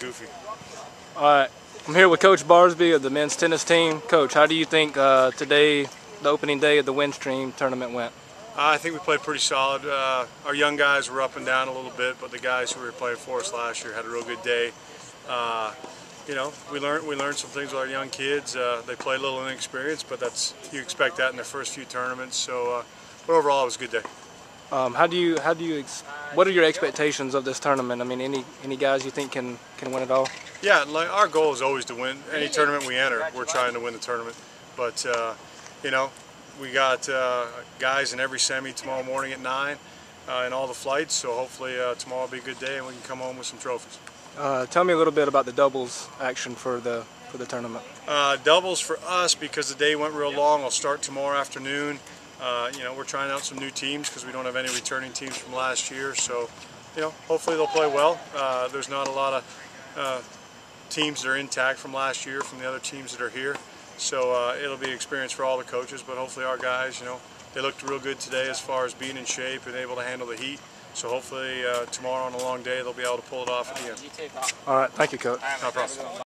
goofy. All right, I'm here with Coach Barsby of the men's tennis team. Coach, how do you think uh, today, the opening day of the Windstream tournament went? I think we played pretty solid. Uh, our young guys were up and down a little bit, but the guys who were playing for us last year had a real good day. Uh, you know, we learned we learned some things with our young kids. Uh, they play a little inexperienced, but that's you expect that in their first few tournaments. So, uh, but overall, it was a good day. Um, how do you how do you ex- what are your expectations of this tournament? I mean, any any guys you think can can win it all? Yeah, like our goal is always to win any tournament we enter. We're trying to win the tournament, but uh, you know, we got uh, guys in every semi tomorrow morning at nine uh, in all the flights. So hopefully uh, tomorrow will be a good day and we can come home with some trophies. Uh, tell me a little bit about the doubles action for the for the tournament. Uh, doubles for us because the day went real long. I'll start tomorrow afternoon. Uh, you know, we're trying out some new teams because we don't have any returning teams from last year. So, you know, hopefully they'll play well. Uh, there's not a lot of uh, teams that are intact from last year from the other teams that are here. So uh, it'll be an experience for all the coaches, but hopefully our guys, you know, they looked real good today as far as being in shape and able to handle the heat. So hopefully uh, tomorrow on a long day they'll be able to pull it off at the end. All right, thank you, Coach. No problem.